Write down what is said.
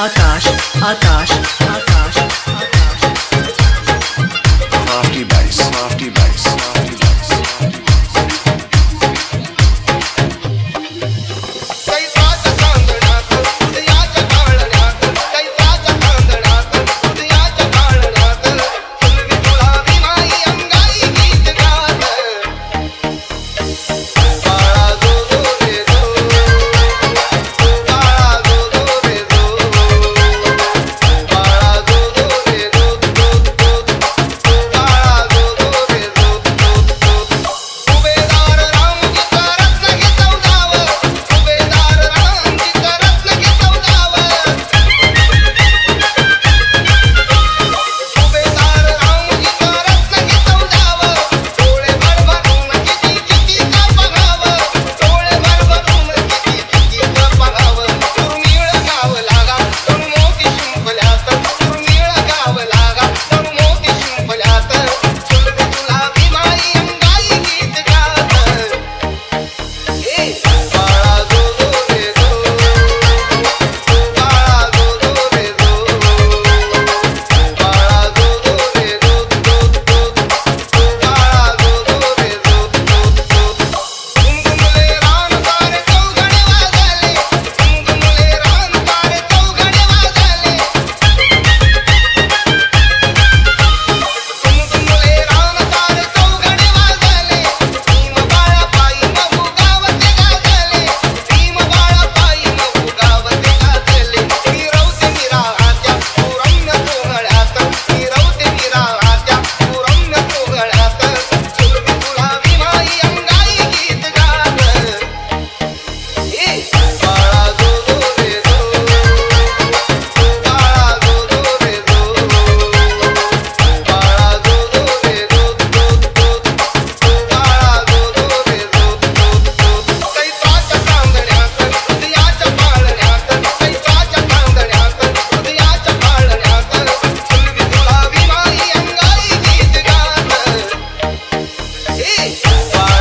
Akash Akash Akash. fire.